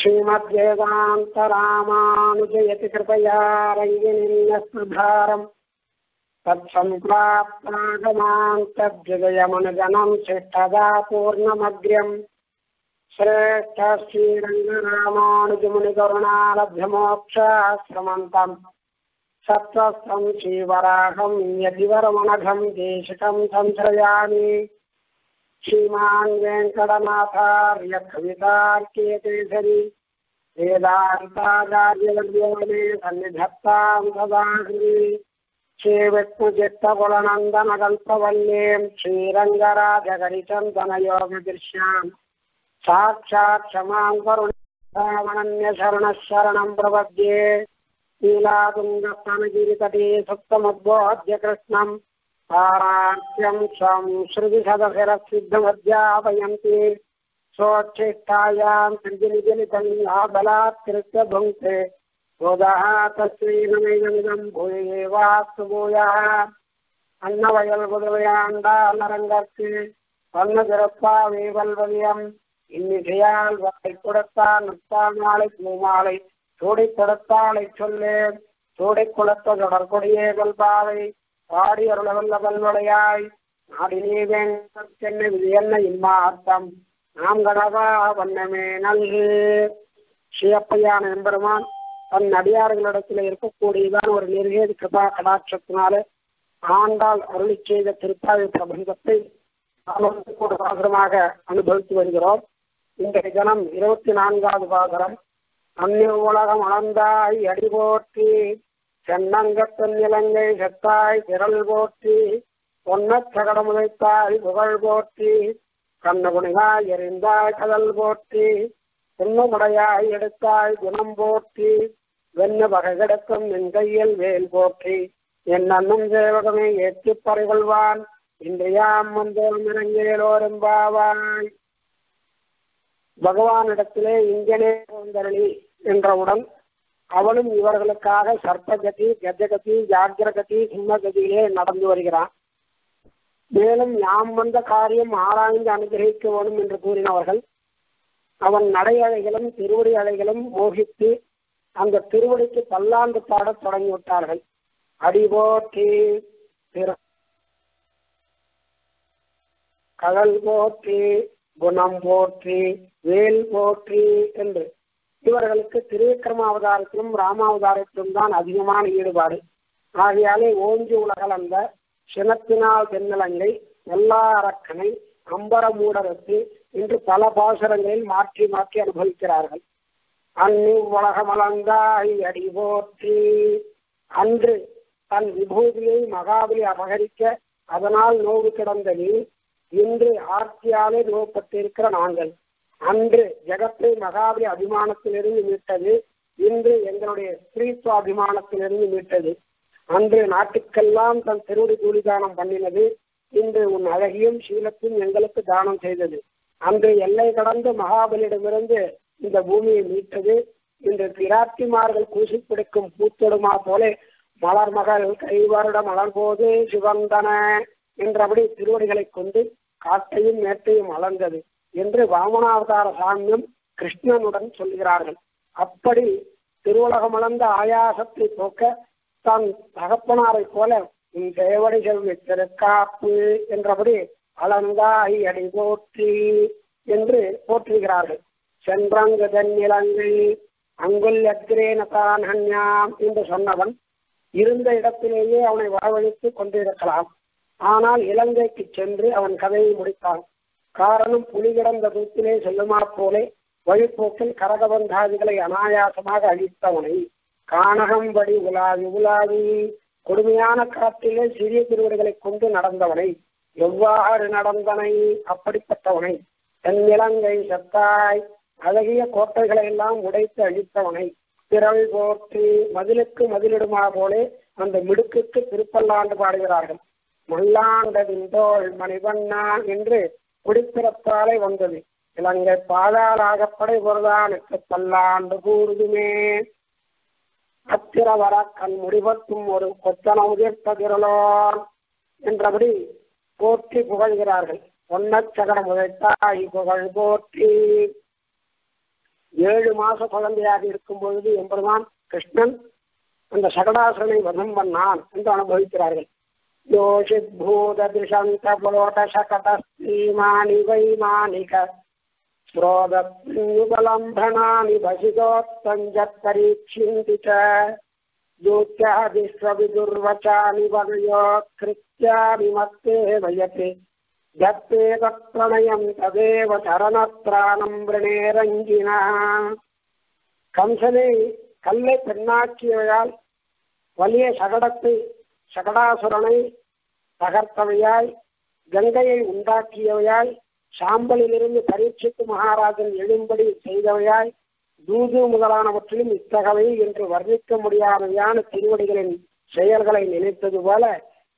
श्रीमद्वेदान्तरामानुजयति कृपया रङ्गिनिन्यस्पृधारम् तत्सम्प्राप्तागमान्तद्विजयमनुजनम् शिष्टदा पूर्णमग्र्यम् श्रेष्ठ श्रीरङ्गरामानुजमुनिकरुणालभ्यमोक्षाश्रमन्तम् सत्त्वस्तम् श्रीवराहम् यदिवरमनघम् देशिकम् संश्रयामि श्रीमान् वेङ्कटनाथार्य कवितार्केतेसरि वेदान्ताचार्यवर्योमे सन्निधत्ताम् सदा हृदि श्रीविष्णुचित्तकुलनन्दनकल्पवल्लीम् श्रीरङ्गराजगरिचन्दनयोगदृश्याम् साक्षात् क्षमाम् करुणामणन्यशरणः शरणम् प्रपद्ये नीलातुङ्गस्तनगिरितटे सुप्तमुद्बोध्य कृष्णम् पाराख्यं स्वं श्रुतिसदशिरसिद्धमध्यापयन्ति स्वोच्छिष्टायां सृजनिजनितं बलात्कृत्य भुङ्क्ते बोधः तस्मै भूयेवास्तु भूयः அன்னவயல் புதுவையாண்டாளரங்கற்கு வண்ண திறப்பா வேவல்வலியம் இன்னிசையால் வாய் கொடுத்தான் நுட்பான் மாலை பூமாலை சூடி கொடுத்தாளை சொல்லு சூடி கொடுத்த தொடர்புடைய கல்பாவை பாடி அருளவல்ல பல்வளையாய் நாடினே வேங்கென்ன இது என்ன இம்மார்த்தம். நாம் கடவா வண்ணமே நல்கு ஸ்ரீயப்பையான எம்பெருமான் தன் அடியார்களிடத்தில் இருக்கக்கூடியதான் ஒரு நிர்வேதி கிருபா கடாட்சத்தினால ஆண்டால் அருளி செய்த திருப்பாவை பிரபந்தத்தை ஒரு பாகரமாக அனுபவித்து வருகிறோம். இன்றைய தினம் இருபத்தி நான்காவது பாகரம். அந்நிய உலகம் அளந்தாய் அடி போற்றி சென்னங்கத்தன் இலங்கை செத்தாய் திரள் போற்றி பொன்னச் சகடமுதைத்தாய் புகழ் போற்றி கண்ணகுணிகாய் எறிந்தாய் கடல் போற்றி புன்னமுடையாய் எடுத்தாய் குணம் போற்றி வெண்ண வகை கிடக்கும் என் கையில் வேல் போற்றி. என் அண்ணன் சேவகனை ஏற்றி பறிகொள்வான் இன்றையாம் வந்தோம் இறங்கேலோரும்பாவாய் பகவானிடத்திலே இங்கனே வந்தருளி என்றவுடன் அவளும் இவர்களுக்காக சர்ப்பகதி கஜகதி ஜாகிரகதி சிம்மகதியிலே நடந்து வருகிறான். மேலும் யாம் வந்த காரியம் ஆராய்ந்து அனுகிரகிக்க வேணும் என்று கூறினவர்கள் அவன் நடை அலைகளும் திருவடி அலைகளும் மோகித்து அந்த திருவடிக்கு பல்லாண்டு பாடத் தொடங்கிவிட்டார்கள். அடிபோற்றி கடல் போற்றி குணம் போற்றி வேல் போற்றி என்று இவர்களுக்கு திருவிக்கிரம அவதாரத்திலும் ராமாவதாரத்திலும் தான் அதிகமான ஈடுபாடு. ஆகையாலே ஓஞ்சி உலகளந்த சினத்தினால் தென்னலங்கை எல்லா அரக்கனை என்று பல பாசுரங்களில் மாற்றி மாற்றி அனுபவிக்கிறார்கள். அன்னி உலகமலந்தாய் அடி போற்றி. அன்று தன் விபூதியை மகாபலி அபகரிக்க அதனால் நோவு கிடந்த நீ இன்று ஆர்த்தியாலே நோக்கப்பட்டிருக்கிற நாங்கள். அன்று ஜெகத்தை மகாபலி அபிமானத்திலிருந்து மீட்டது இன்று எங்களுடைய ஸ்திரீத்துவ அபிமானத்திலிருந்து மீட்டது. அன்று நாட்டுக்கெல்லாம் தன் திருவடி கூலி தானம் பண்ணினது இன்று உன் அழகியும் சீலத்தையும் எங்களுக்கு தானம் செய்தது. அன்று எல்லை கடந்து மகாபலியிடமிருந்து இந்த பூமியை மீட்டது. இன்று பிராட்டிமார்கள் கூசி பிடிக்கும் பூத்தொடுமா போல மலர் மகள் கைவருட மலர் போது சிவந்தன என்றபடி திருவடிகளை கொண்டு காட்டையும் மேட்டையும் அளந்தது. என்று வாமனாவதார சாமியம் கிருஷ்ணனுடன் சொல்கிறார்கள். அப்படி திருவுலகமளந்த ஆயாசத்தை போக்க தன் தகப்பனாரை போல உன் தேவடி செல்வி திருக்காப்பு என்றபடி அளந்தாய் அடி போற்றி என்று போற்றுகிறார்கள். சென்றங்கு தென்னிலங்கை அங்குல் அக்ரேன தான் ஹன்யாம் என்று சொன்னவன் இருந்த இடத்திலேயே அவனை வரவழைத்து கொண்டிருக்கலாம். ஆனால் இலங்கைக்கு சென்று அவன் கதையை முடித்தான். காரணம் புலி கிடந்த தூத்திலே செல்லுமா போலே வழிப்போக்கில் கரகபந்தாதிகளை அனாயாசமாக அழித்தவனை. கானகம்படி உலாவி உலாவி கொடுமையான காற்றிலே சிறிய திருவடிகளை கொண்டு நடந்தவனை. எவ்வாறு நடந்தனை? அப்படிப்பட்டவனை. தென்னிலங்கை சத்தாய் அழகிய கோட்டைகளை எல்லாம் உடைத்து அழித்தவனை. பிறவி போற்றி மதிலுக்கு மதிலிடுமா போலே அந்த மிடுக்குக்கு திருப்பல்லாண்டு பாடுகிறார்கள். மல்லாண்டதின் தோல் மணிவண்ணா என்று குடிப்பிறப்பாலே வந்தது. இலங்கை பாதாளாகப்படை பொருதானுக்கு பல்லாண்டு கூறுதுமே அத்திர வர கண் முடிவத்தும் ஒரு கொத்தன உதிர்த்த திரளோன் என்றபடி போற்றி புகழ்கிறார்கள். பொன்னச்சகரம் உதைத்தாய் புகழ் போற்றி. ஏழு மாச குழந்தையாக இருக்கும் பொழுது எம்பெருமான் கிருஷ்ணன் அந்த சகடாசுரனை வதம் பண்ணான் என்று அனுபவிக்கிறார்கள். யோஷித் பூத திஷந்த புரோட சகடஸ்ரீமானி வைமானிக ஸ்ரோதலம்பனானி வசிதோத்தஞ்சத் பரீட்சிந்தி ச ज्योत्यादिष्वविदुर्वचानि वनयो कृत्यानि मत्ते वयते दत्ते तत्प्रणयम् तदेव சரணத்ராணம் விரணே ரங்கினா கம்சனை கல்லை பெண்ணாக்கியவையால் வலிய சகடத்தை சகடாசுரனை தகர்த்தவையாய் கங்கையை உண்டாக்கியவையாய் சாம்பலிலிருந்து பரீட்சித்து மகாராஜன் எழும்படி செய்தவையாய் தூது முதலானவற்றிலும் இத்தகவை என்று வர்ணிக்க முடியாதவையான திருவடிகளின் செயல்களை நினைத்தது போல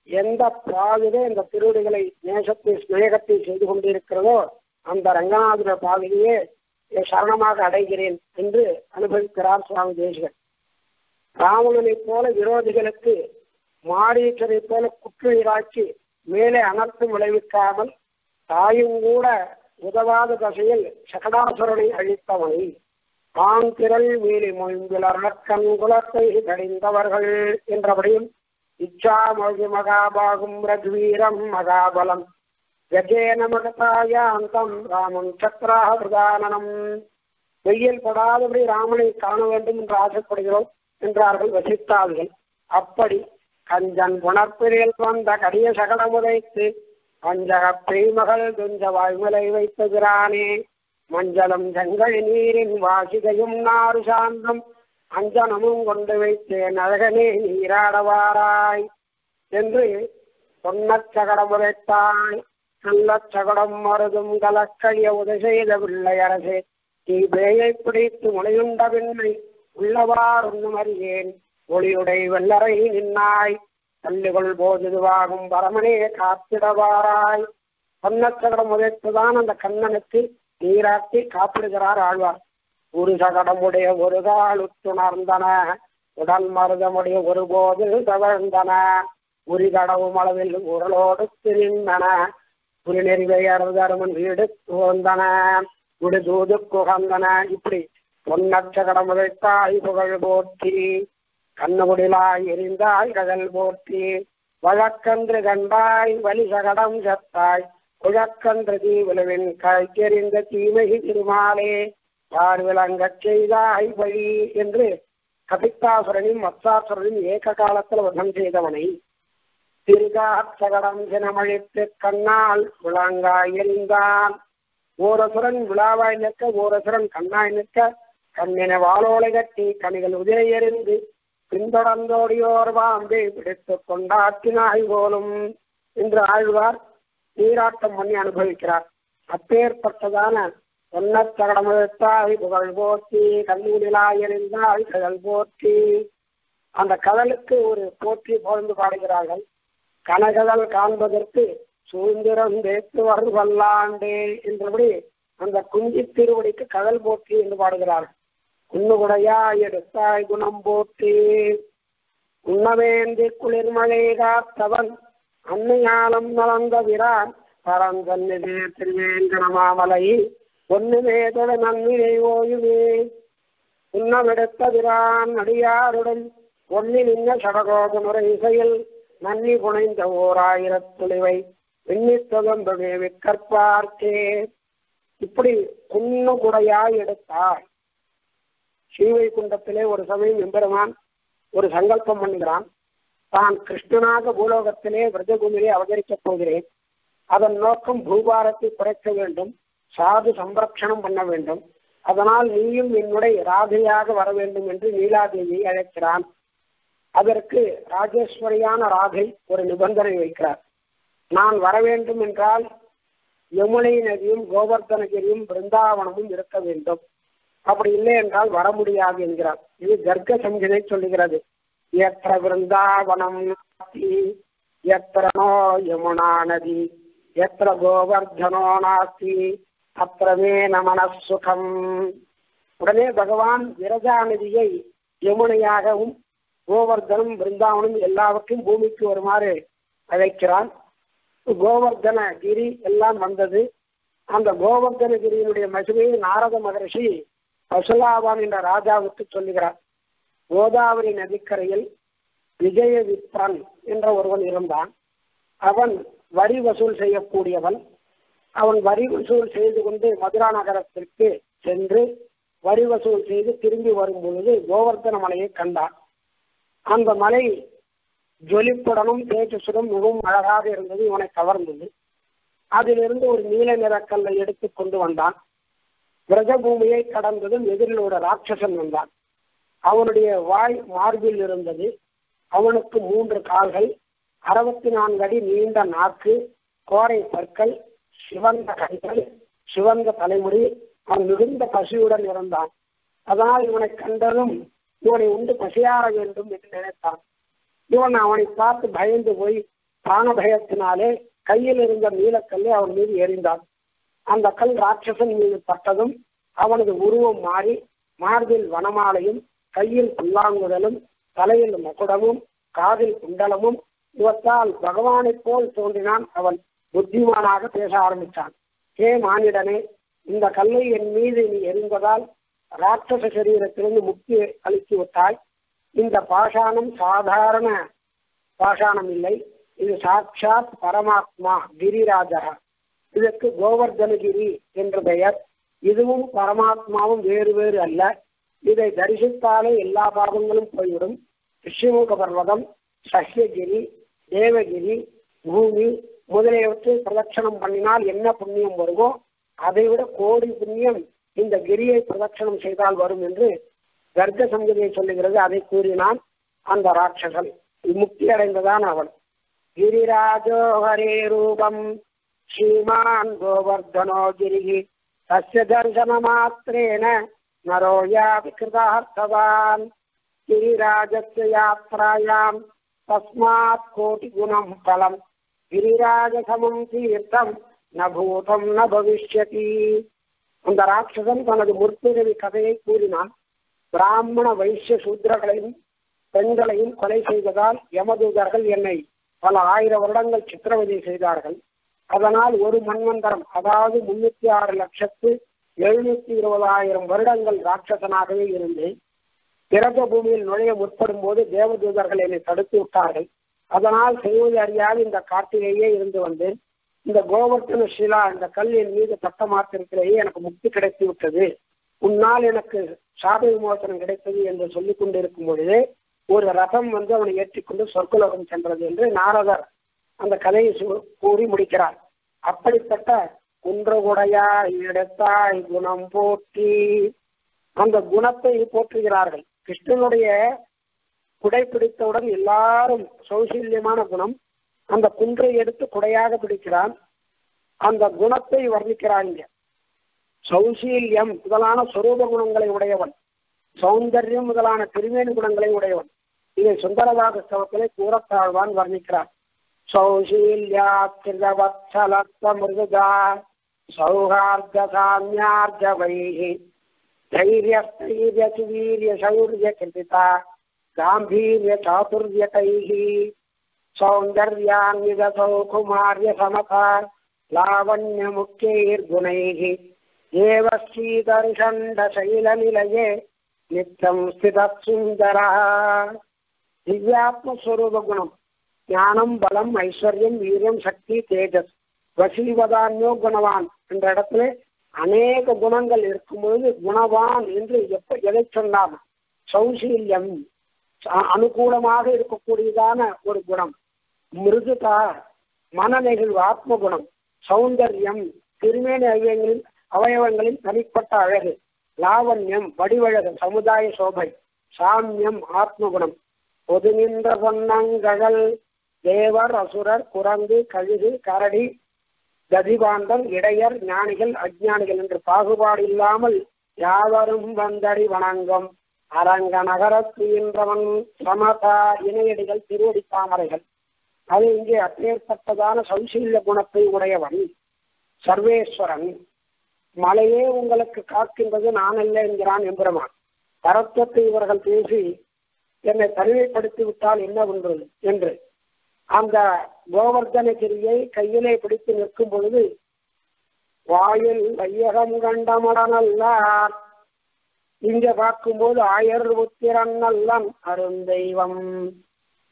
எந்த பாவிலே இந்த திருவடிகளை நேசத்தை ஸ்நேகத்தை செய்து கொண்டிருக்கிறதோ அந்த ரங்கநாதன பாதையே சரணமாக அடைகிறேன் என்று அனுபவிக்கிறார் சுவாமி தேசிகன். ராவணனைப் போல விரோதிகளுக்கு மாரீச்சரை போல குற்றுயிராக்கி மேலே அனர்த்தம் விளைவிக்காமல் தாயும் கூட உதவாத தசையில் சகடாசுரனை அழித்தவனை. காந்திரல் திரள் மீறி மொயம்பிலர் குலத்தை கடிந்தவர்கள் என்றபடியும் இச்சாமொழி மகாபாகும் ரத்வீரம் மகாபலம். கஜேன மகதாயாந்தம் ராமம் சக்கராக பிரதானனம். வெயில் படாதபடி ராமனை காண வேண்டும் என்று ஆசைப்படுகிறோம் என்றார்கள் வசித்தார்கள். அப்படி கஞ்சன் புணர்ப்பிரில் வந்த கடிய சகடமுதைத்து பஞ்சக பெய்மகள் துஞ்ச வாய்மலை வைத்துகிறானே மஞ்சளும் செங்கல் நீரின் வாசிகையும் நாறு சார்ந்தும் அஞ்சனமும் கொண்டு வைத்தேன் அழகனே நீராடவாராய். என்று சொன்ன பொன்னச்சகடம் நல்ல சகடம் மருதும் கலக்கழிய உதை செய்த பிள்ளையரசே அரசே பேயை பிடித்து முளையுண்ட பின்னை உள்ளவார் ஒன்றும் அறியேன். ஒளியுடை வல்லறை நின்னாய் தள்ளிகொள் போதுவாகும் பரமனே காத்திடவாராய். பொன்னச்சகடம் உதைத்துதான் அந்த கண்ணனுக்கு நீராட்டி காப்பிடுகிறார் ஆழ்வார். ஒரு சகடமுடைய ஒரு கால் உத்துணர்ந்தன உடல் மருதமுடைய ஒருபோது தவழ்ந்தன. உரி கடவும் அளவில் உரலோடு திரிந்தன புரிநெறிவை அருதருமன் வீடு துவந்தன விடுதூது குகந்தன. இப்படி பொன்னச்சகடம் உதைத்தாய் புகழ் போற்றி. கண்ணமுடிலாய் எரிந்தாய் கடல் போற்றி. வழக்கன்று கண்டாய் வலிசகடம் சகடம் குழக்கன்று குழக்கன்ற தீவிலவின் கழிக்கெறிந்த தீமகி திருமாலே. யார் விளங்கச் செய்தாய் வழி என்று கபித்தாசுரனையும் மத்சாசுரனையும் ஏக காலத்தில் வதம் செய்தவனை. திருகாச்சகடம் தினமழித்து கண்ணால் விளங்காய் எரிந்தான். ஓரசுரன் விழாவாய் நிற்க ஓரசுரன் கண்ணாய் நிற்க கண்ணின வாளோலை கட்டி கணிகள் கனிகள் உதயறிந்து பின்தொடர்ந்தோடியோர் பாம்பை பிடித்து கொண்டாற்றினாய் போலும் என்று ஆழ்வார் நீராட்டம் பண்ணி அனுபவிக்கிறார். அப்பேற்பட்டதான பொன்னச்சகடமுத்தாய் புகழ் போற்றி கண்ணூரிலாய் எறிந்தாய் கடல் போற்றி. அந்த கடலுக்கு ஒரு போற்றி புகழ்ந்து பாடுகிறார்கள். கனகடல் காண்பதற்கு சுதந்திரம் தேத்துவர் வல்லாண்டே என்றபடி அந்த குஞ்சி திருவடிக்கு கடல் போற்றி என்று பாடுகிறார்கள். குன்னுகுடையா எடுத்தாய் குணம் போற்றி உண்ணவேந்தி குளிர்மழை காத்தவன் அன்னையாலம் நலந்த விரான் பரந்தன்னிதே திருவேங்கடமாமலை ஒன்னுமேதொட நன்மையை ஓயுமே. உண்ணமெடுத்த விரான் அடியாருடன் ஒன்னி நின்ன சடகோபனுரை இசையில் நன்னி புனைந்த ஓர் ஆயிரத்துளிவை எண்ணித் விற்கற்பார்க்கே. இப்படி குன்னுகுடையாய் எடுத்தாய் ஸ்ரீவைகுண்டத்திலே ஒரு சமயம் எம்பெருமான் ஒரு சங்கல்பம் பண்ணுகிறான். தான் கிருஷ்ணனாக பூலோகத்திலே விரதபூமியிலே அவதரிக்கப் போகிறேன். அதன் நோக்கம் பூபாரத்தை குறைக்க வேண்டும். சாது சம்ரக்ஷணம் பண்ண வேண்டும். அதனால் நீயும் என்னுடைய ராதையாக வர வேண்டும் என்று நீலாதேவியை அழைக்கிறான். அதற்கு ராஜேஸ்வரியான ராதை ஒரு நிபந்தனை வைக்கிறார். நான் வர வேண்டும் என்றால் யமுனை நதியும் கோவர்தனகிரியும் பிருந்தாவனமும் இருக்க வேண்டும். அப்படி இல்லை என்றால் வர முடியாது என்கிறார். இது கர்க்க சங்கீதை சொல்லுகிறது. எத்திர விருந்தாவனம் நாஸ்தி, எத்திர நோ யமுனா நதி எத்திர கோவர்தனோ நாஸ்தி அத்திரமே நமன சுகம் உடனே பகவான் விரஜா நதியை யமுனையாகவும் கோவர்தனம் பிருந்தாவனம் எல்லாவற்றையும் பூமிக்கு வருமாறு அழைக்கிறான். கோவர்தன கிரி எல்லாம் வந்தது. அந்த கோவர்தன கிரியினுடைய மகிமையை நாரத மகரிஷி பசுலாவான் என்ற ராஜாவுக்கு சொல்லுகிறார் கோதாவரி நதிக்கரையில் விஜயவிப்ரன் என்ற ஒருவன் இருந்தான். அவன் வரி வசூல் செய்யக்கூடியவன். அவன் வரி வசூல் செய்து கொண்டு மதுரா நகரத்திற்கு சென்று வரி வசூல் செய்து திரும்பி வரும் பொழுது கோவர்த்தன மலையை கண்டான். அந்த மலை ஜொலிப்புடனும் தேஜசுடன் மிகவும் அழகாக இருந்தது இவனை கவர்ந்தது அதிலிருந்து ஒரு நீல நிறக்கல்லை எடுத்து கொண்டு வந்தான். பிரஜபூமியை கடந்ததும் எதிரில் ஒரு ராட்சசன் வந்தான். அவனுடைய வாய் மார்பில் இருந்தது. அவனுக்கு மூன்று கால்கள் அறுபத்தி நான்கு அடி நீண்ட நாக்கு கோரை பற்கள் சிவந்த கைகள் சிவந்த தலைமுடி. அவன் மிகுந்த பசியுடன் இருந்தான். அதனால் இவனை கண்டதும் இவனை உண்டு பசியாற வேண்டும் என்று நினைத்தான். இவன் அவனை பார்த்து பயந்து போய் பான பயத்தினாலே கையில் இருந்த நீலக்கல்லை அவன் மீது எறிந்தான். அந்த கல் ராட்சசன் மீது பட்டதும் அவனது உருவம் மாறி மார்பில் வனமாலையும் கையில் புல்லாங்குழலும் தலையில் மகுடமும் காதில் குண்டலமும் இவற்றால் பகவானைப் போல் தோன்றினான் அவன். புத்திமானாக பேச ஆரம்பித்தான். ஹே மானிடனே இந்த கல்லை என் மீது நீ எரிந்ததால் ராட்சச சரீரத்திலிருந்து முக்தி அளித்து விட்டாய். இந்த பாஷாணம் சாதாரண பாஷாணம் இல்லை. இது சாட்சாத் பரமாத்மா கிரிராஜரா இதற்கு கோவர்தனகிரி என்று பெயர். இதுவும் பரமாத்மாவும் வேறு வேறு அல்ல. இதை தரிசித்தாலே எல்லா பாவங்களும் போய்விடும். ரிஷிமுக பர்வதம் சஹ்யகிரி தேவகிரி பூமி முதலியவற்றை பிரதட்சணம் பண்ணினால் என்ன புண்ணியம் வருமோ அதை விட கோடி புண்ணியம் இந்த கிரியை பிரதட்சணம் செய்தால் வரும் என்று கர்க்க சங்கதியை சொல்லுகிறது. அதை கூறினான் அந்த ராட்சசன். முக்தி அடைந்ததான் அவன். கிரிராஜோ ஹரே ரூபம். ஸ்ரீமான் கோவர்தனோ கிரிகி தஸ்ய தர்சன மாத்திரேன நரோ யாபி கிருதார்த்தவான் கிரிராஜஸ்ய யாத்ராயாம் தஸ்மாத் கோடி குணம் பலம் கிரிராஜ தீர்த்தம் ந பூதம் ந பவிஷ்யதி அந்த ராட்சசன் தனது முற்பிறவி கதையை கூறினான் பிராமண வைசிய சூத்திரர்களையும் பெண்களையும் கொலை செய்ததால் யமதூதர்கள் என்னை பல ஆயிரம் வருடங்கள் சித்திரவதை செய்தார்கள்। அதனால் ஒரு மன்வந்தரம் அதாவது முன்னூத்தி ஆறு லட்சத்து எழுநூத்தி இருபதாயிரம் வருடங்கள் ராட்சசனாகவே இருந்தேன் பிறந்த பூமியில் நுழைய முற்படும் போது தேவதூதர்கள் என்னை தடுத்து விட்டார்கள். அதனால் செய்வது அறியாது இந்த காட்டிலேயே இருந்து வந்தேன் இந்த கோவர்த்தன ஷிலா இந்த கல்லின் மீது சட்ட மாத்திரத்திலேயே எனக்கு முக்தி கிடைத்து விட்டது. உன்னால் எனக்கு சாப விமோசனம் கிடைத்தது என்று சொல்லிக் கொண்டிருக்கும் பொழுது ஒரு ரதம் வந்து அவனை ஏற்றிக்கொண்டு சொர்க்குலோகம் சென்றது என்று நாரதர் அந்த கதையை கூறி முடிக்கிறார். அப்படிப்பட்ட குன்றகுடையா இடத்தாய் குணம் போற்றி அந்த குணத்தை போற்றுகிறார்கள். கிருஷ்ணனுடைய குடை பிடித்தவுடன் எல்லாரும் சௌசல்யமான குணம் அந்த குன்றை எடுத்து குடையாக பிடிக்கிறான். அந்த குணத்தை வர்ணிக்கிறாங்க சௌசீல்யம் முதலான சொரூப குணங்களை உடையவன். சௌந்தர்யம் முதலான திருமேனி குணங்களை உடையவன். இதை சுந்தரவாத ஸ்தவத்திலே கூறத்தாழ்வான் வர்ணிக்கிறார் सौशील्यात्कृतवत्सलत्वमृदा सौहार्दसाम्यार्जवैः धैर्यस्थैर्यसुवीर्यशौर्यकृता गाम्भीर्यचातुर्यकैः सौन्दर्यान्विदसौकुमार्यसमता लावण्यमुख्यैर्गुणैः एव श्रीदर्षण्डशैलनिलये नित्यं स्थितः सुन्दरः दिव्यात्मस्वरूपगुणम् ஞானம் பலம் ஐஸ்வர்யம் வீரியம் சக்தி தேஜஸ். வசீவதான்யோ குணவான் என்ற இடத்துல அநேக குணங்கள் இருக்கும்பொழுது குணவான் என்று எப்ப எதை சொன்னார் சௌசீல்யம் அனுகூலமாக இருக்கக்கூடியதான ஒரு குணம். மிருதுதா மனநெகிழ்வு ஆத்ம குணம் சௌந்தர்யம் திருமேனி அவயங்களின் அவயவங்களின் தனிப்பட்ட அழகு லாவண்யம் வடிவழகு சமுதாய சோபை சாமியம் ஆத்மகுணம். பொது நின்ற பொன்னங்கழல் தேவர் அசுரர் குரங்கு கழுகு கரடி கதிபாந்தர் இடையர் ஞானிகள் அஜ்ஞானிகள் என்று பாகுபாடு இல்லாமல் யாவரும் வந்தடி வணங்கும். அரங்க நகரத்து என்றவன் சமதா இணையடிகள் திருவடி தாமரைகள். அது இங்கே அப்பேற்பட்டதான சௌசீல்ய குணத்தை உடையவன் சர்வேஸ்வரன். மலையே உங்களுக்கு காக்கின்றது நான் அல்ல என்கிறான் எம்பெருமான். தரத்துவத்தை இவர்கள் பேசி என்னை தனிமைப்படுத்தி விட்டால் என்ன ஒன்று என்று அந்த கோவர்தனகிரியை கையிலே பிடித்து நிற்கும் பொழுது வாயில் வையகம் கண்டமடனல்லார். இங்க பார்க்கும்போது ஆயர் உத்திரன் நல்லன் அருந்தெய்வம்.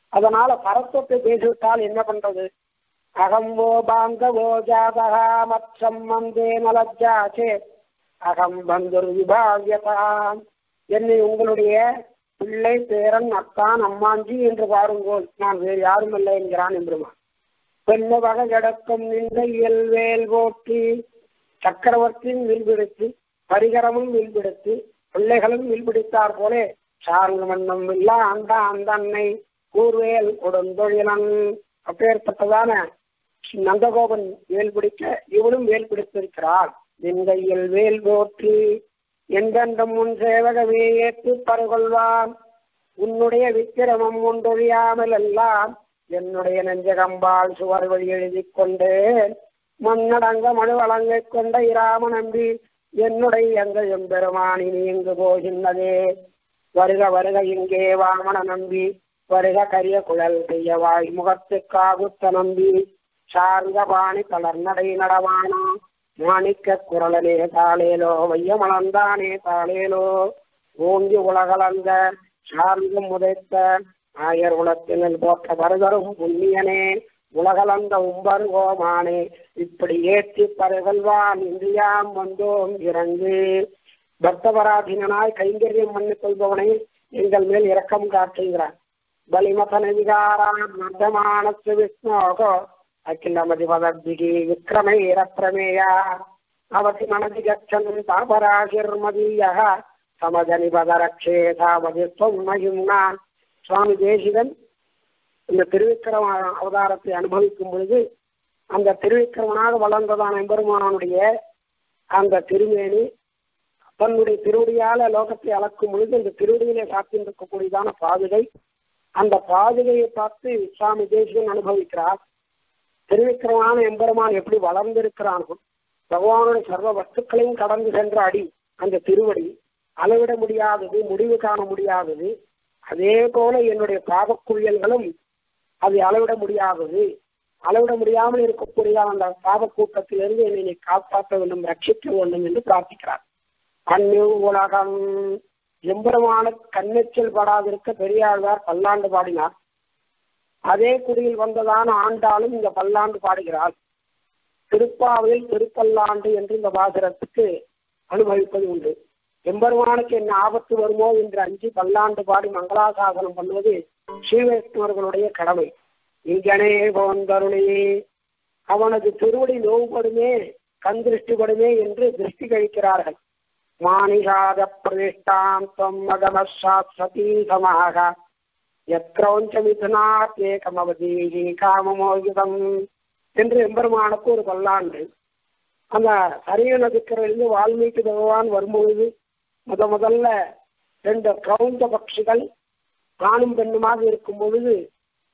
அதனால பரத்துவத்தை பேசிவிட்டால் என்ன பண்றது? அகம்போ பாந்தவோ ஜாதகா மற்றம் வந்தே நலஜாச்சே அகம் பந்துர் விபாகியதா என்னை உங்களுடைய பிள்ளை பேரன் அத்தான் அம்மாஞ்சி என்று பாருங்கோல் நான் வேறு யாரும் இல்லை என்கிறான் எம்பெருமான். பெண்ண வகை கிடக்கும் நின்ற இயல்வேல் போற்றி சக்கரவர்த்தியும் வில்பிடித்து பரிகரமும் வில்பிடித்து பிள்ளைகளும் வில்பிடித்தார் போலே சார்ந்த மன்னம் இல்லா அந்த அந்த அன்னை கூர்வேல் கொடுந்தொழிலன். அப்பேற்பட்டதான நந்தகோபன் வேல் பிடிக்க இவளும் வேல் பிடித்திருக்கிறாள் நிந்தையில் வேல் போற்றி எந்தென்றும் உன் சேவகமே ஏற்று பருகொள்வான் உன்னுடைய விக்கிரமம் ஒன்றொழியாமல் எல்லாம் என்னுடைய நெஞ்சகம்பால் சுவர் வழி எழுதி கொண்டு மண்ணடங்க மனு வழங்கிக் கொண்ட இராம நம்பி என்னுடைய எங்கள் எம்பெருமானி நீங்கு போகின்றதே. வருக வருக இங்கே வாமன நம்பி வருக கரிய குழல் செய்ய வாய் முகத்துக்காகுத்த நம்பி சார்ந்த பாணி தளர்நடை நடவானா மாணிக்க குரலனே தாளேலோ வையமளந்தானே தாளேலோ ஓங்கி உலகலந்த சார்ந்து முதைத்த ஆயர் உலகத்தினில் போட்ட வருதரும் புண்ணியனே. உலகளந்த உம்பருவோமானே இப்படி ஏற்றி பருகல்வான் இந்தியாம் வந்தோம் இறங்கு. பக்தபராதீனாய் கைங்கரியம் பண்ணிக் கொள்பவனை எங்கள் மேல் இரக்கம் காட்டுகிறார். பலிமதன விகாரான் மர்தமானசு விஷ்ணோகோ அகிலமதி வதர்திகி விக்ரமைர பிரமேயா அவதி மனதி கச்சன் தாபராசிர்மதீய சமஜனி பதரக்ஷே தாவதி தொன்மயும்னா சுவாமி தேசிகன் இந்த திருவிக்கிரம அவதாரத்தை அனுபவிக்கும் பொழுது அந்த திருவிக்கிரமனாக வளர்ந்ததான எம்பெருமானுடைய அந்த திருமேனி தன்னுடைய திருவடியால லோகத்தை அளக்கும் பொழுது இந்த திருவடியிலே சாத்தியிருக்கக்கூடியதான பாதுகை. அந்த பாதுகையை பார்த்து சுவாமி தேசிகன் அனுபவிக்கிறார். திருவிக்கிரமான எம்பெருமான் எப்படி வளர்ந்திருக்கிறானோ பகவானுடைய சர்வ வஸ்துக்களையும் கடந்து சென்ற அடி அந்த திருவடி அளவிட முடியாதது முடிவு காண முடியாதது அதே போல என்னுடைய பாவக்குழியல்களும் அது அளவிட முடியாதது. அளவிட முடியாமல் இருக்கக்கூடிய அந்த பாவ கூட்டத்திலிருந்து என்னை நீ காப்பாற்ற வேண்டும் ரட்சிக்க வேண்டும் என்று பிரார்த்திக்கிறார். அந்நிய உலகம். எம்பெருமான கண்ணெச்சல் படாதிருக்க பெரியாழ்வார் பல்லாண்டு பாடினார். அதே குடியில் வந்ததான ஆண்டாலும் இந்த பல்லாண்டு பாடுகிறாள். திருப்பாவையில் திருப்பல்லாண்டு என்று இந்த பாசுரத்துக்கு அனுபவிப்பது உண்டு. எம்பெருமானுக்கு என்ன ஆபத்து வருமோ என்று அஞ்சு பல்லாண்டு பாடி மங்களாசாசனம் பண்ணுவது ஸ்ரீவைஷ்ணவர்களுடைய கடமை. இங்கனே போந்தருளே அவனது திருவடி நோவுபடுமே கண் திருஷ்டிபடுமே என்று திருஷ்டி கழிக்கிறார்கள். மானிஷாத பிரதிஷ்டாந்தம் தொம் மகமசாத் சதீசமாக காமமோகிதம் என்று எம்பெருமானுக்கு ஒரு பல்லாண்டு அந்த சரிய நதிக்கரையிலிருந்து வால்மீகி பகவான் வரும்பொழுது முத முதல்ல ரெண்டு கிரௌஞ்ச பட்சிகள் ஆணும் பெண்ணுமாக இருக்கும் பொழுது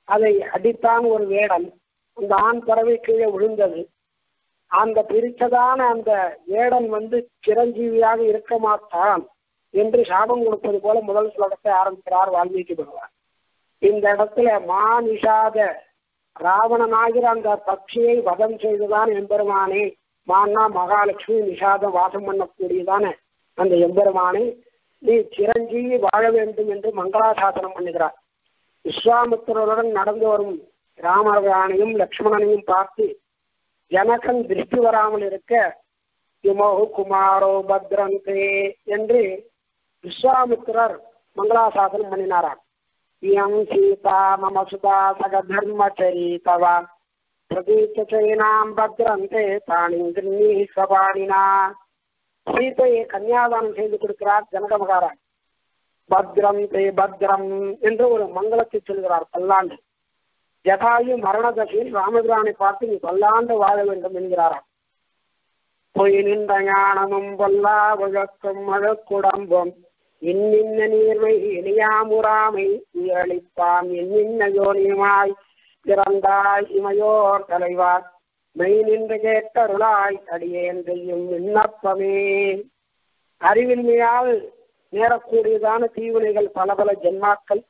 அதை அடித்தான் ஒரு வேடம். அந்த ஆண் பறவை கீழே விழுந்தது. அந்த பிரித்ததான அந்த வேடன் வந்து சிரஞ்சீவியாக இருக்க மாட்டான் என்று சாபம் கொடுப்பது போல முதல் ஸ்லோகத்தை ஆரம்பிக்கிறார் வால்மீகி பகவான். இந்த இடத்துல மானிஷாத ராவணனாகிற அந்த பட்சியை வதம் செய்துதான் எம்பெருமானே மான்னா மகாலட்சுமி நிஷாதம் வாசம் பண்ணக்கூடியதான அந்த எம்பெருமானே நீ சிரஞ்சீவி வாழ வேண்டும் என்று மங்களாசாசனம் பண்ணுகிறார். விஸ்வாமித்திரருடன் நடந்து வரும் ராமரானையும் லக்ஷ்மணனையும் பார்த்து ஜனகன் திருஷ்டி வராமல் இருக்க இமோகு குமாரோ பத்ரந்தே என்று விஸ்வாமித்திரர் மங்களாசாசனம் பண்ணினாராம். இயம் சீதா மம சுதா சக தர்மச்சரி தவா பிரதீச்சைனாம் பத்ரந்தே தானிங்கிருநீ சபானினா சீதையை கன்னியாதானம் செய்து கொடுக்கிறார் ஜனக மகாராஜ். பத்ரம் தே பத்ரம் என்று ஒரு மங்களத்தை சொல்கிறார் பல்லாண்டு. ஜடாயு மரண தசையில் ராமபிரானை பார்த்து நீ பல்லாண்டு வாழ வேண்டும் என்கிறாராம். பொய் நின்ற ஞானமும் பொல்லா உழக்கும் மழக்குடம்பும் இன்னின்ன நீர்மை இனியாமுறாமை அளிப்பான் இன்னின்ன யோனியுமாய் பிறந்தாய் இமையோர் தலைவார். மெய் நின்று கேட்டருளாய் அடியேன் செய்யும் விண்ணப்பமே. அறிவின்மையால் நேரக்கூடியதான தீவினைகள் பல பல ஜென்மாக்கள்.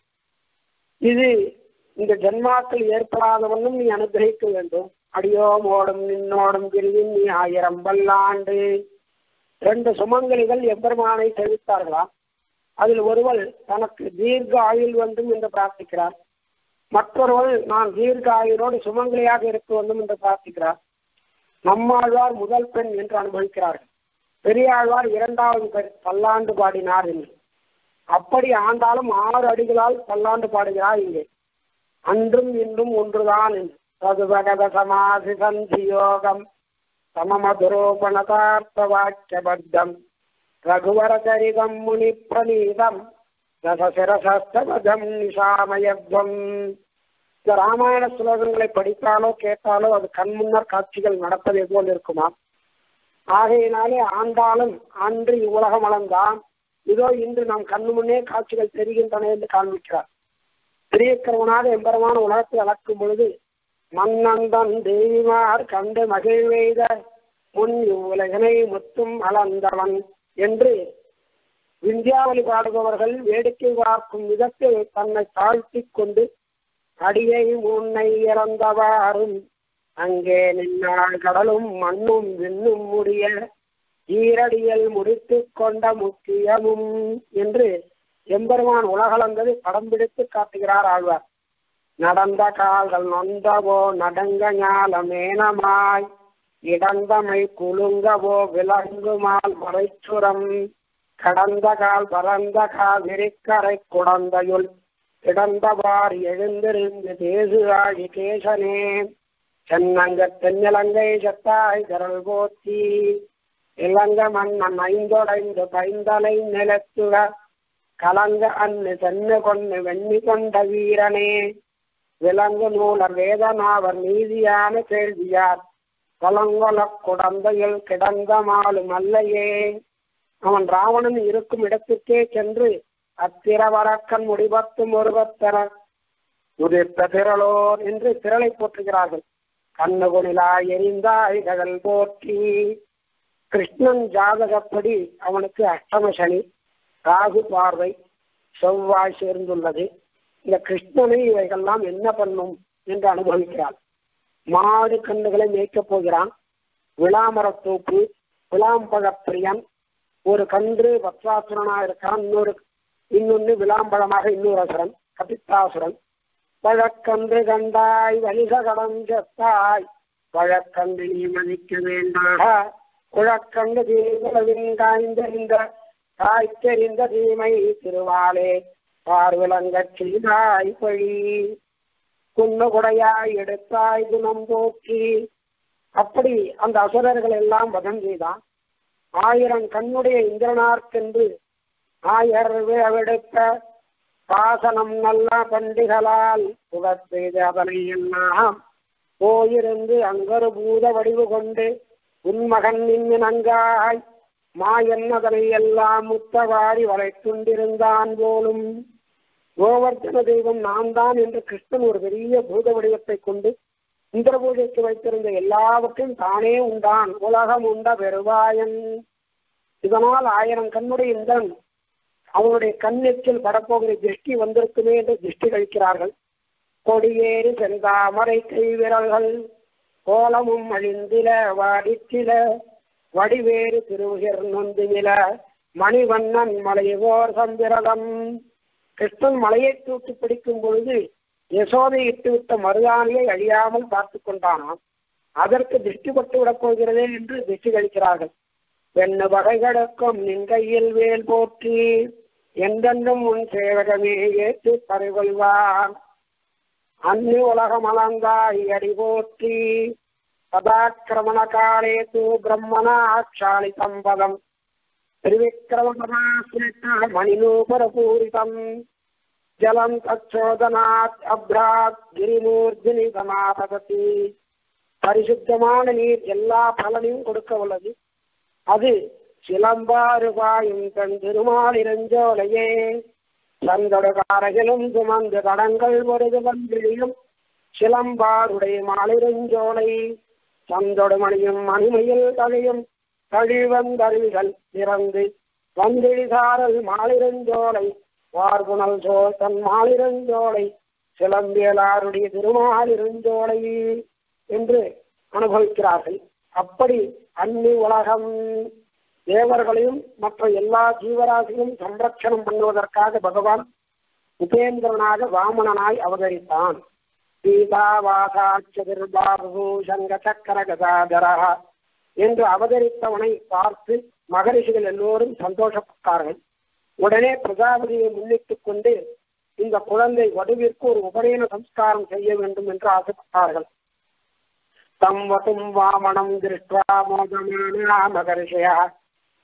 இது இந்த ஜென்மாக்கள் ஏற்படாதவண்ணும் நீ அனுகிரகிக்க வேண்டும். அடியோமோடும் நின்னோடும் பிரிவின் நீ ஆயிரம் பல்லாண்டு. ரெண்டு சுமங்கலிகள் எம்பெருமானை தெரிவித்தார்களாம் அதில் ஒருவள் தனக்கு தீர்க்க ஆயுள் வேண்டும் என்று பிரார்த்திக்கிறார். மற்றொருவள் நான் தீர்க்க ஆயுளோடு சுமங்கலியாக இருக்க வேண்டும் என்று பிரார்த்திக்கிறார். நம்மாழ்வார் முதல் பெண் என்று அனுபவிக்கிறார்கள். பெரியாழ்வார் இரண்டாவது பெண் பல்லாண்டு பாடினார் என்று அப்படி ஆண்டாலும் ஆறு அடிகளால் பல்லாண்டு பாடுகிறார் இங்கே. அன்றும் இன்றும் ஒன்றுதான் என்று. சதுபகத சமாதி சந்தி யோகம் சமமதுரோபணதார்த்த வாக்கியபத்தம் ரகுவரச்சரிதம் முனி பிரணீதம் ரசசிரசஸ்தவதம் நிஷாமயத்வம் இந்த ராமாயண ஸ்லோகங்களை படித்தாலோ கேட்டாலோ அது கண் முன்னர் காட்சிகள் நடப்பதை போல் இருக்குமா? ஆகையினாலே ஆண்டாலும் அன்று இவ்வுலகம் அளந்தான் இதோ இன்று நம் கண்ணு முன்னே காட்சிகள் தெரிகின்றன என்று காண்பிக்கிறார். திரியக்கிரமனாக எம்பரமான உலகத்தை அளக்கும் பொழுது மன்னந்தன் தேவிமார் கண்டு மகிழ்வெய்த முன் இவ்வுலகனை முத்தும் அளந்தவன். என்று விந்தியாவளி பாடுபவர்கள் வேடிக்கை பார்க்கும் விதத்தில் தன்னை தாழ்த்தி கொண்டு அடியை உன்னை இறந்தவாறும் அங்கே நின்னால் கடலும் மண்ணும் விண்ணும் முடிய ஈரடியல் முடித்து கொண்ட முக்கியமும் என்று எம்பெருமான் உலகளந்தது படம் பிடித்து காட்டுகிறார் ஆழ்வார். நடந்த கால்கள் நொந்தவோ நடங்க ஞாலமேனமாய் இடந்தமை குலுங்கவோ விலங்குமால் மறைச்சுரம். கடந்த கால் பரந்த கால் விரிக்கரை குடந்தையுள். கிடந்தவார் எழுந்திருந்து தேசு கேசனே. சென்னங்க தென்னிலங்கை செத்தாய் கரல் போத்தி. இளங்க மன்னன் ஐந்தொடைந்து பைந்தலை நிலத்துக கலங்க அன்னு சென்னு கொண்டு வெண்ணி கொண்ட வீரனே. விலங்கு நூலர் வேதனாவர் நீதியான கேள்வியார். கலங்கலக் குடந்தையில் கிடந்த மாலும் அல்லையே. அவன் ராவணன் இருக்கும் இடத்துக்கே சென்று அத்திரவரக்கன் முடிபத்தும் ஒருவத்தர உதிர்த்த திரளோர் என்று திரளை போற்றுகிறார்கள். கண்ணுகுணிலாய் எரிந்தாய் கடல் போற்றி கிருஷ்ணன் ஜாதகப்படி அவனுக்கு அஷ்டம சனி ராகு பார்வை செவ்வாய் சேர்ந்துள்ளது. இந்த கிருஷ்ணனை இவைகள்லாம் என்ன பண்ணும் என்று அனுபவிக்கிறாள். மாடு கண்ணுகளை மேய்க்கப் போகிறான். விளாமரத்தோப்பு விளாம்பழப்பிரியன் ஒரு கன்று பத்ராசுரனா இருக்கான். இன்னொரு இன்னொன்னு விளாம்பழமாக இன்னொரு அசுரன் கபித்தாசுரன். பழக்கன்று கண்டாய் வலிக கடம் செத்தாய். பழக்கன்று நீ மதிக்க வேண்டாக. குழக்கண்டு தீர்வுலவின் காய்ந்தறிந்த காய்ச்செறிந்த தீமை திருவாளே பார்விலங்கச் செய்தாய் பழி. குன்னகுடையாய் எடுத்தாய் குணம் போக்கி. அப்படி அந்த அசுரர்கள் எல்லாம் வதம் செய்தான். ஆயிரம் கண்ணுடைய இந்திரனார்க்கென்று ஆயர் விழவெடுத்த பாசனம் நல்ல பண்டிகளால் புகழ் செய்து அதனை எல்லாம் போயிருந்து அங்கரு பூத வடிவு கொண்டு உன்மகன் நின்மினங்காய் மாயன் அதனை எல்லாம் முத்தவாரி வரைத்துண்டிருந்தான் போலும். கோவர்த்தன தெய்வம் நான் தான் என்று கிருஷ்ணன் ஒரு பெரிய பூத வடிவத்தை கொண்டு இந்திர பூஜைக்கு வைத்திருந்த எல்லாவற்றையும் தானே உண்டான். உலகம் உண்ட பெருவாயன். இதனால் ஆயிரம் கண்ணுடைய இந்திரன் அவனுடைய கண்ணெச்சில் படப்போகிற திருஷ்டி வந்திருக்குமே என்று திருஷ்டி கழிக்கிறார்கள். கொடியேறி செந்தாமரை கை விரல்கள் கோலமும் அழிந்தில வாடிச்சில வடிவேறு திருவுகிர் நொந்துமில மணிவண்ணன் மலையோர் சந்திரகம். கிருஷ்ணன் மலையை தூக்கி பிடிக்கும் பொழுது யசோதை இட்டுவிட்ட மருதானியை அழியாமல் பார்த்து கொண்டானாம் அதற்கு திருஷ்டிப்பட்டு விடப் போகிறதே என்று திருஷ்டி கழிக்கிறார்கள். பெண்ணு வகைகளுக்கும் நின் கையில் வேல் போற்றி எந்தெந்தும் உன் சேவகமே ஏற்று பறிகொள்வான். அன்னி உலகம் அளந்தாய் அடி போற்றி சதாக்கிரமண காலே தூ பிரம்மணாட்சாளி சம்பதம் திரிவிக்ரமணாசிரித்த மணிநூபர பூரிதம் ஜலம் தச்சோதனாத் அப்ராத் கிரிமூர்த்தினி சமாபததி பரிசுத்தமான நீர் எல்லா பலனையும் கொடுக்க உள்ளது அது சிலம்பாறு பாயும் தன் திருமாலிரஞ்சோலையே சந்தொடுகாரகிலும் சுமந்து தடங்கள் ஒரு வந்திழியும் சிலம்பாருடைய மாலிரஞ்சோலை சந்தொடுமணியும் மணிமையில் தலையும் கழிவந்தருவிகள் திறந்து வந்திழிசாரல் மாலிரஞ்சோலை வார்குணல் சோழன் தன் மாலிரஞ்சோலை சிலம்பியலாருடைய திருமாலிருஞ்சோலை என்று அனுபவிக்கிறார்கள். அப்படி அன்னி உலகம் தேவர்களையும் மற்ற எல்லா ஜீவராசியும் சம்ரட்சணம் பண்ணுவதற்காக பகவான் உபேந்திரனாக வாமனனாய் அவதரித்தான். சீதாவாசாச்சதிர்பாபு சதுர்பாபூஷங்க சக்கர கதாதரா என்று அவதரித்தவனை பார்த்து மகரிஷிகள் எல்லோரும் சந்தோஷப்பட்டார்கள். உடனே பிரஜாபதியை முன்னிட்டுக் கொண்டு இந்த குழந்தை வடுவிற்கு ஒரு உபநயன சம்ஸ்காரம் செய்ய வேண்டும் என்று ஆசைப்பட்டார்கள். தம் வசும் வாமனம் திருஷ்டுவா மோதமானா மகரிஷயா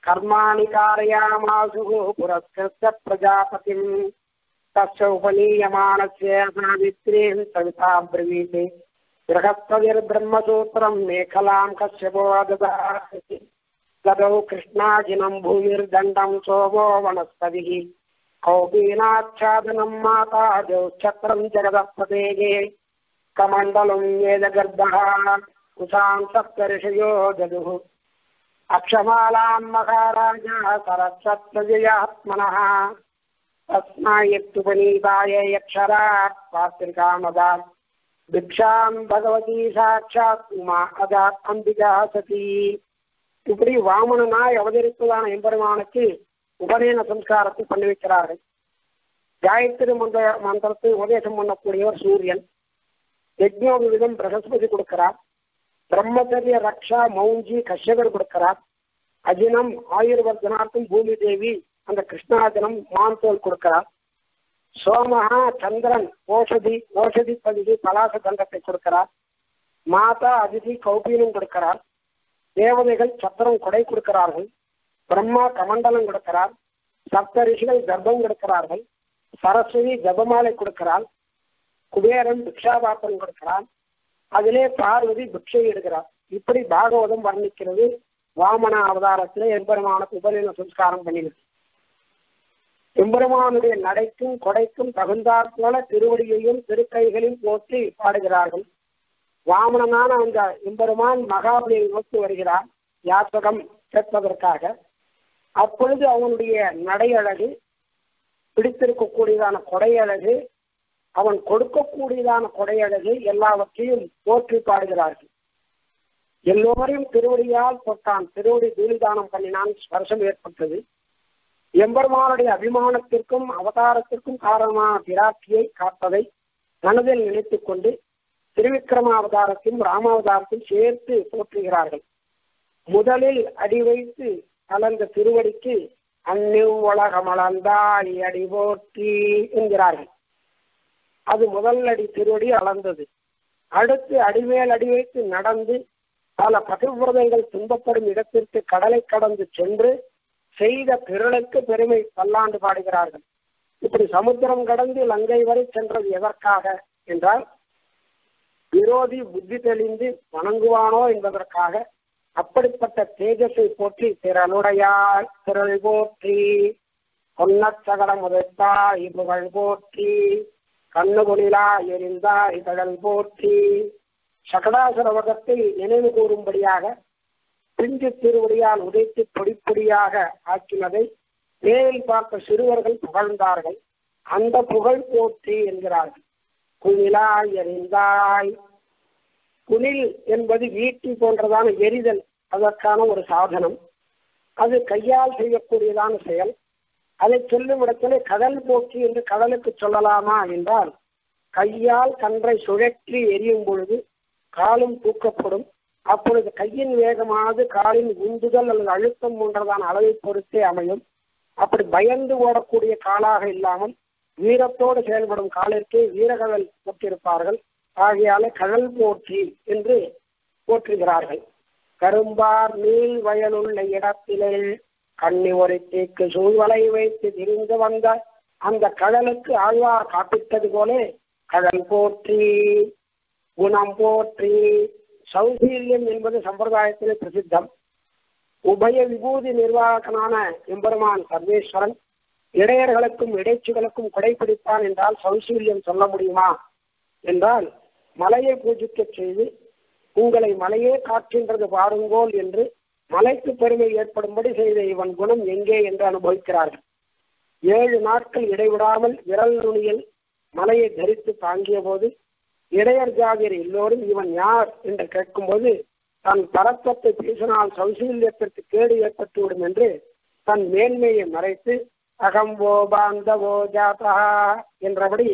கர்மாணி காரயாமாசு புரஸ்கிருத்த பிரஜாபதிம். தஸ்ய உபநீயமானஸ்ய சாவித்ரீம் சவிதா பிரவீதே. बृहस्पतिर्ब्रह्मसूत्रम् मेखलाम् कश्यपो ददाति गदौ कृष्णाजिनम् भूमिर्दण्डम् सोमो वनस्पतिः कौपीनाच्छादनम् माता द्यौश्चक्रम् जगदपतेगे कमण्डलम् वेदगर्भः कुशाम् सप्तऋषयो ददुः अक्षमालाम् महाराजः सरस्वत्यजयात्मनः तस्मायत्तुपनीताय यक्षरात् पात्रिकामदात् பிக்ஷாம் பகவதி சாட்சாத் உமா அதா அம்பிகா சதி இப்படி வாமனனாய் அவதரிப்பதான எம்பெருமானுக்கு உபநயன சம்ஸ்காரத்தை பண்ணி வைக்கிறார்கள் காயத்ரி மந்திர மந்திரத்தை உபதேசம் பண்ணக்கூடியவர் சூரியன். யஜ்னோபவிதம் பிரகஸ்பதி கொடுக்கிறார். பிரம்மச்சரிய ரக்ஷா மௌஞ்சி கஷ்யகர் கொடுக்கிறார். அஜினம் ஆயுர்வர்தனார்த்தம் பூமி தேவி அந்த கிருஷ்ணாஜனம் மான்தோல் கொடுக்கிறார். சோமஹா சந்திரன் ஓஷதி ஓஷதி பதிவு பலாச தண்டத்தை கொடுக்கிறார். மாதா அதிதி கௌபீனம் கொடுக்கிறார். தேவதைகள் சத்திரம் கொடை கொடுக்கிறார்கள். பிரம்மா கமண்டலம் கொடுக்கிறார். சப்த ரிஷிகள் கர்ப்பம் கொடுக்கிறார்கள். சரஸ்வதி ஜபமாலை கொடுக்கிறாள் குபேரன் பிக்ஷாபாத்திரம் கொடுக்கிறான் அதிலே பார்வதி பிக்ஷை எடுக்கிறார் இப்படி பாகவதம் வர்ணிக்கிறது. வாமன அவதாரத்திலே எம்பெருமானுக்கு உபநயன சம்ஸ்காரம் பண்ணினது எம்பெருமானுடைய நடைக்கும் கொடைக்கும் தகுந்தாற் போல திருவடியையும் திருக்கைகளையும் போற்றி பாடுகிறார்கள். வாமனனான அந்த எம்பெருமான் மகாபலியை நோக்கி வருகிறார் யாசகம் கேட்பதற்காக. அப்பொழுது அவனுடைய நடையழகு பிடித்திருக்கக்கூடியதான கொடையழகு அவன் கொடுக்கக்கூடியதான கொடையழகு எல்லாவற்றையும் போற்றி பாடுகிறார்கள். எல்லோரையும் திருவடியால் தொட்டான். திருவடி தூளிதானம் பண்ணினான். ஸ்பர்சம் ஏற்பட்டது. எம்பெருமானுடைய அபிமானத்திற்கும் அவதாரத்திற்கும் காரணமான பிராட்டியை காப்பதை மனதில் நினைத்துக் கொண்டு திருவிக்கிரம அவதாரத்தையும் ராமாவதாரத்தையும் சேர்த்து போற்றுகிறார்கள். முதலில் அடி வைத்து கலந்த திருவடிக்கு அந்நிவ்வுலகமளந்தாய் அடி போற்றி என்கிறார்கள். அது முதல் அடி திருவடி அளந்தது. அடுத்து அடிமேல் அடி வைத்து நடந்து பல பகிர்விரதைகள் துன்பப்படும் இடத்திற்கு கடலை கடந்து சென்று செய்த பிறளுக்கு பெருமை பல்லாண்டு பாடுகிறார்கள். இப்படி சமுத்திரம் கடந்து லங்கை வரை சென்றது எதற்காக என்றால் விரோதி புத்தி தெளிந்து வணங்குவானோ என்பதற்காக அப்படிப்பட்ட தேஜஸை போற்றி திரளுடையார் திரள் போற்றி பொன்னச்சகடம் உதைத்தாய் புகழ் போற்றி கண்ணுகுணிலா எரிந்தா இதழல் போற்றி. சகடாசுரவகத்தை நினைவு கூறும்படியாக பிஞ்சு திருவடியால் உதைத்து பொடிப்பொடியாக ஆக்கினதை நேரில் பார்த்த சிறுவர்கள் புகழ்ந்தார்கள். அந்த புகழ் போற்றி என்கிறார்கள். குணிலாய் எரிந்தாய் குணில் என்பது வீட்டி போன்றதான எரிதல். அதற்கான ஒரு சாதனம். அது கையால் செய்யக்கூடியதான செயல். அதை சொல்லும் இடத்திலே கடல் போற்றி என்று கடலுக்கு சொல்லலாமா என்றால் கையால் கன்றை சுழற்றி எரியும் பொழுது காலும் தூக்கப்படும். அப்பொழுது கையின் வேகமானது காலின் உந்துதல் அல்லது அழுத்தம் போன்றதான அளவை பொறுத்தே அமையும். அப்படி பயந்து ஓடக்கூடிய காலாக இல்லாமல் வீரத்தோடு செயல்படும் காலிற்கு வீரகடல் போட்டிருப்பார்கள். ஆகையால கடல் போற்றி என்று போற்றுகிறார்கள். கரும்பார் நீள் வயலுள்ள இடத்திலே கண்ணி ஒரு தீக்கு சூழ்வலை வைத்து திரிந்து வந்த அந்த கடலுக்கு ஆழ்வார் காப்பிட்டது போலே கடல் போற்றி குணம் போற்றி சௌசீல்யம் என்பது சம்பிரதாயத்தில் பிரசித்தம். உபய விபூதி நிர்வாகனான எம்பெருமான் சர்வேஸ்வரன் இடையர்களுக்கும் இடைச்சிகளுக்கும் கொடைப்பிடித்தான் என்றால் சௌசீரியம் சொல்ல முடியுமா? என்றால் மலையை பூஜிக்கச் செய்து உங்களை மலையே காக்கின்றது பாருங்கோல் என்று மலைக்கு பெருமை ஏற்படும்படி செய்த இவன் குணம் எங்கே என்று அனுபவிக்கிறார்கள். ஏழு நாட்கள் இடைவிடாமல் விரல் நுனியில் மலையை தரித்து தாங்கிய போது இடையர் ஜாதியர் எல்லோரும் இவன் யார் என்று கேட்கும்போது தன் பரத்தத்தை பேசினால் சௌசீல்யத்திற்கு கேடு ஏற்பட்டுவிடும் என்று தன் மேன்மையை மறைத்து அகம்போ பாந்தவோ ஜாதா என்றபடி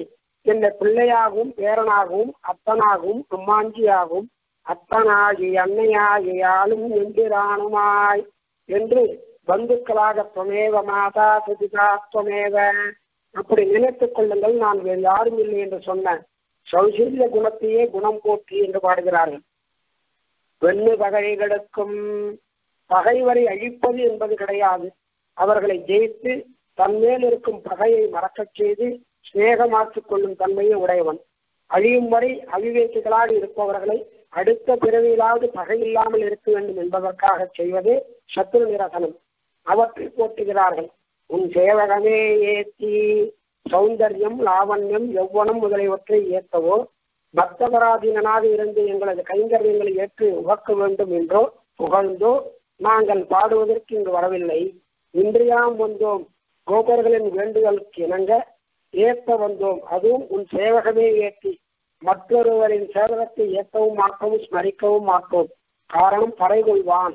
என்னை பிள்ளையாகவும் பேரனாகவும் அத்தனாகவும் அம்மாஞ்சியாகவும் அத்தனாகி அன்னையாகி ஆளும் எம்பிரானுமாய் என்று பந்துக்களாக துவமேவ மாதா சுதிதா துவமேவ அப்படி நினைத்துக் கொள்ளுங்கள் நான் வேறு யாரும் இல்லை என்று சொன்னேன். சௌசல்ய குணத்தையே குணம் போற்றி என்று பாடுகிறார்கள். வெள்ளு பகைகளுக்கும் பகைவரை அழிப்பது என்பது கிடையாது. அவர்களை ஜெயித்து தன்மேல் இருக்கும் பகையை மறக்கச் செய்து சிநேகமாக்கிக் கொள்ளும் தன்மையை உடையவன். அழியும் வரை அவிவேக்கிகளாக இருப்பவர்களை அடுத்த பிறவியிலாவது பகை இல்லாமல் இருக்க வேண்டும் என்பதற்காக செய்வதே சத்ரு நிரசனம். அவற்றை போற்றுகிறார்கள் உன் சேவகமே ஏத்தி சௌந்தர்யம் லாவண்யம் எவ்வனம் முதலியவற்றை ஏற்றவோ பக்தபராதீனாக இருந்து எங்களது கைங்கரியங்களை ஏற்று உகக்க வேண்டும் என்றோ புகழ்ந்தோ நாங்கள் பாடுவதற்கு இங்கு வரவில்லை. இன்றியாம் வந்தோம். கோபர்களின் வேண்டுதலுக்கு இணங்க ஏற்ற வந்தோம். அதுவும் உன் சேவகமே ஏற்றி மற்றொருவரின் சேவகத்தை ஏற்கவும் மாற்றவும் ஸ்மரிக்கவும் மாட்டோம் காரணம் பறைகொள்வான்.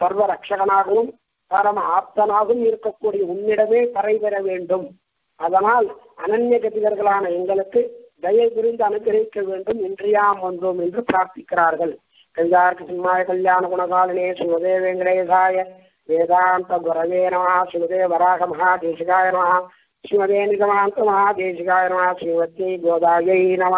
சர்வ ரட்சகனாகவும் பரம ஆப்தனாகவும் இருக்கக்கூடிய உன்னிடமே பறை பெற வேண்டும். அதனால் அனன்ய கதிகர்களான எங்களுக்கு தயை புரிந்து அனுகிரகிக்க வேண்டும் இன்றியாம் வந்தோம் என்று பிரார்த்திக்கிறார்கள். கவிதார்க்கு சிம்மாய கல்யாண குணகாலனே சிவதே வெங்கடேசாய வேதாந்த குரவே நமா சிவதே வராக மகாதேசிகாய நமா சிவதே நிகமாந்த மகாதேசிகாய நமா ஸ்ரீமதி கோதாயை நம